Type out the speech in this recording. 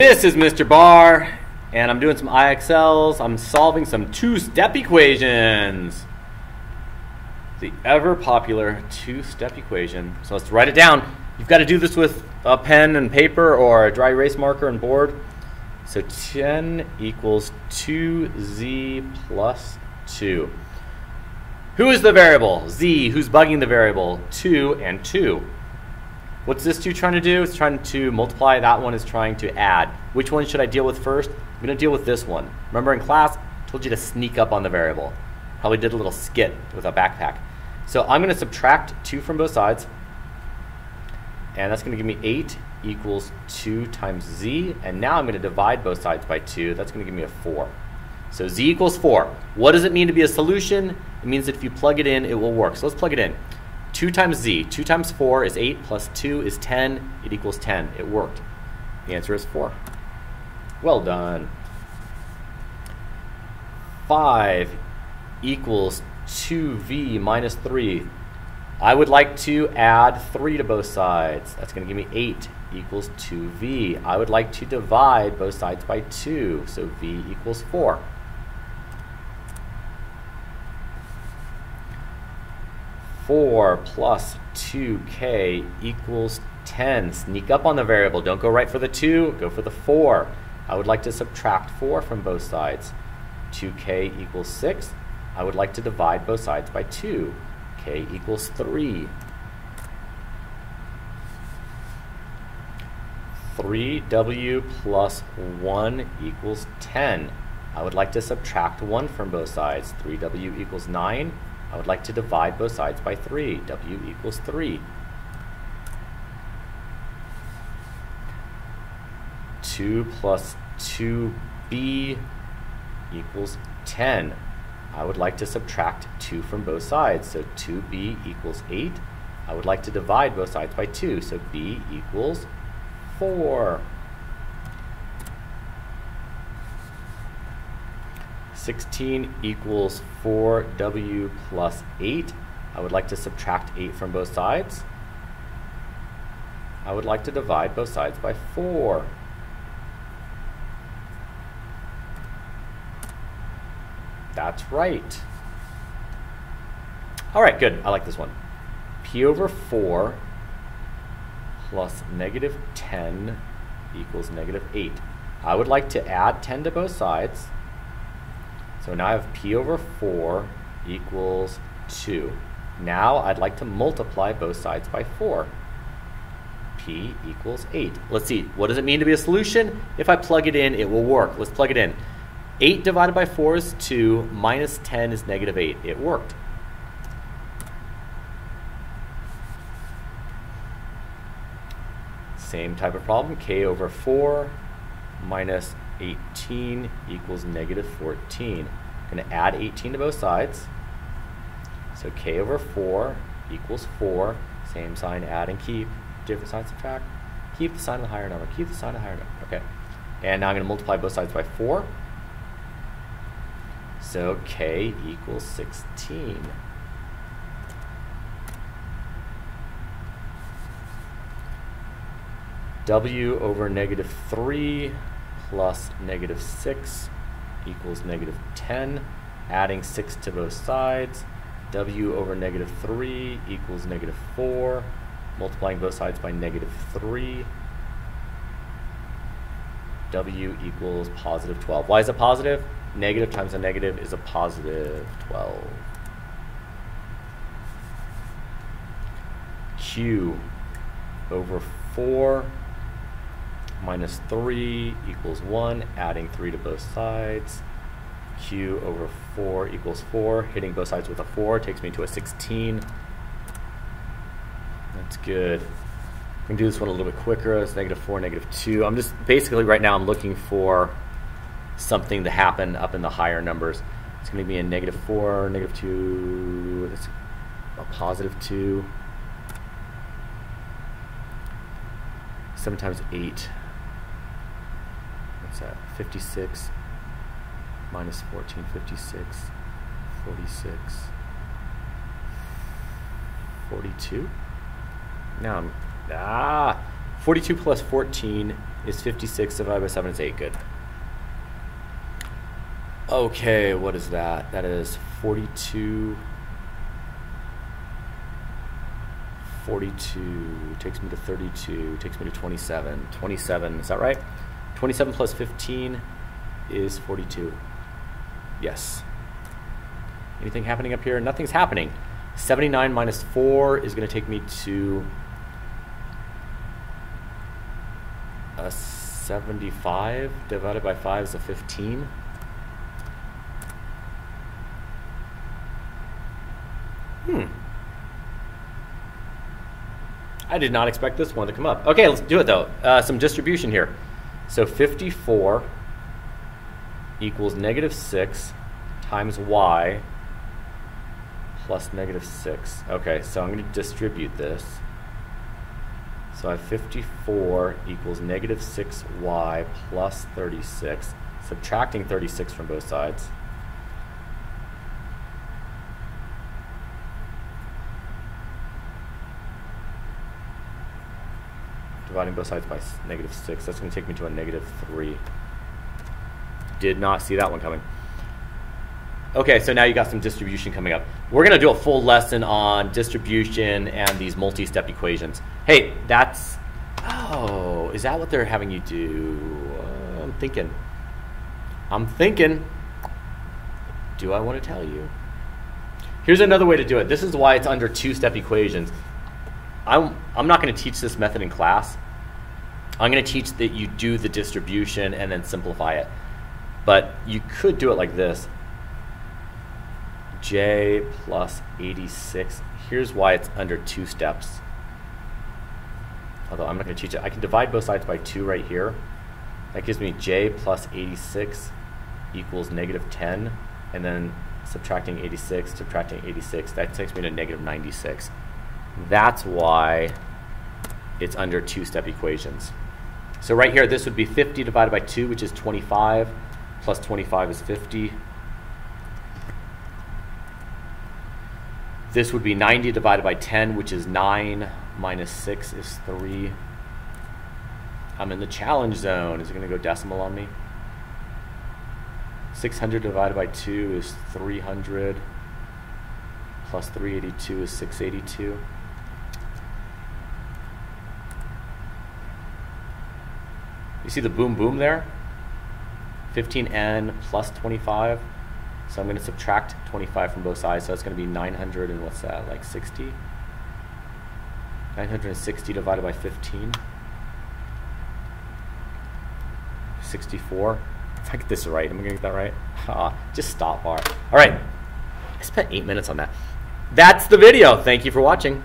This is Mr. Barr, and I'm doing some IXLs. I'm solving some two-step equations. The ever popular two-step equation. So let's write it down. You've got to do this with a pen and paper or a dry erase marker and board. So 10 equals 2z plus 2. Who is the variable? z. Who's bugging the variable? 2 and 2. What's this two trying to do? It's trying to multiply. That one is trying to add. Which one should I deal with first? I'm going to deal with this one. Remember in class, I told you to sneak up on the variable. Probably did a little skit with a backpack. So I'm going to subtract 2 from both sides. And that's going to give me 8 equals 2 times z. And now I'm going to divide both sides by 2. That's going to give me a 4. So z equals 4. What does it mean to be a solution? It means that if you plug it in, it will work. So let's plug it in. 2 times z. 2 times 4 is 8, plus 2 is 10. It equals 10. It worked. The answer is 4. Well done. 5 equals 2v minus 3. I would like to add 3 to both sides. That's going to give me 8 equals 2v. I would like to divide both sides by 2, so v equals 4. 4 plus 2k equals 10. Sneak up on the variable. Don't go right for the 2, go for the 4. I would like to subtract 4 from both sides. 2k equals 6. I would like to divide both sides by 2. k equals 3. 3w plus 1 equals 10. I would like to subtract 1 from both sides. 3w equals 9. I would like to divide both sides by 3. W equals 3. 2 plus 2b equals 10. I would like to subtract 2 from both sides. So 2b equals 8. I would like to divide both sides by 2. So b equals 4. 16 equals 4w plus 8. I would like to subtract 8 from both sides. I would like to divide both sides by 4. That's right. All right, good. I like this one. P over 4 plus negative 10 equals negative 8. I would like to add 10 to both sides. So now I have p over 4 equals 2. Now I'd like to multiply both sides by 4. p equals 8. Let's see, what does it mean to be a solution? If I plug it in, it will work. Let's plug it in. 8 divided by 4 is 2, minus 10 is negative 8. It worked. Same type of problem, k over 4 minus 18 equals negative 14. I'm going to add 18 to both sides. So k over 4 equals 4. Same sign, add and keep. Different sign, subtract. Keep the sign of the higher number. Keep the sign of the higher number. Okay. And now I'm going to multiply both sides by 4. So k equals 16. w over negative 3 plus negative 6 equals negative 10. Adding 6 to both sides. w over negative 3 equals negative 4. Multiplying both sides by negative 3. w equals positive 12. Why is it positive? Negative times a negative is a positive 12. q over 4 minus 3 equals 1, adding 3 to both sides. q over 4 equals 4. Hitting both sides with a 4 takes me to a 16. That's good. I can do this one a little bit quicker. It's negative 4, negative 2. I'm just basically right now I'm looking for something to happen up in the higher numbers. It's going to be a negative 4, negative 2, that's a positive 2. 7 times 8 what's that 56 minus 14 56 46 42 now I'm ah 42 plus 14 is 56 divided by 7 is 8. Good. Okay, what is that? That is 42. 42 takes me to 32, takes me to 27. 27, is that right? 27 plus 15 is 42. Yes. Anything happening up here? Nothing's happening. 79 minus 4 is going to take me to a 75 divided by 5 is a 15. Hmm. I did not expect this one to come up. Okay, let's do it though. Uh, some distribution here. So 54 equals negative 6 times y plus negative 6. Okay, so I'm going to distribute this. So I have 54 equals negative 6y plus 36, subtracting 36 from both sides. Dividing both sides by negative 6, that's going to take me to a negative 3. Did not see that one coming. Okay, so now you got some distribution coming up. We're going to do a full lesson on distribution and these multi-step equations. Hey, that's, oh, is that what they're having you do? Uh, I'm thinking. I'm thinking. Do I want to tell you? Here's another way to do it. This is why it's under two-step equations. I'm, I'm not going to teach this method in class. I'm going to teach that you do the distribution and then simplify it. But you could do it like this j plus 86. Here's why it's under two steps. Although I'm not going to teach it. I can divide both sides by 2 right here. That gives me j plus 86 equals negative 10. And then subtracting 86, subtracting 86, that takes me to negative 96. That's why it's under two-step equations. So right here, this would be 50 divided by 2, which is 25, plus 25 is 50. This would be 90 divided by 10, which is 9, minus 6 is 3. I'm in the challenge zone. Is it going to go decimal on me? 600 divided by 2 is 300. Plus 382 is 682. You see the boom boom there? 15n plus 25. So I'm going to subtract 25 from both sides. So that's going to be 900 and what's that, like 60? 960 divided by 15. 64. If I get this right, am I going to get that right? Ah, just stop Barr. All right. I spent eight minutes on that. That's the video. Thank you for watching.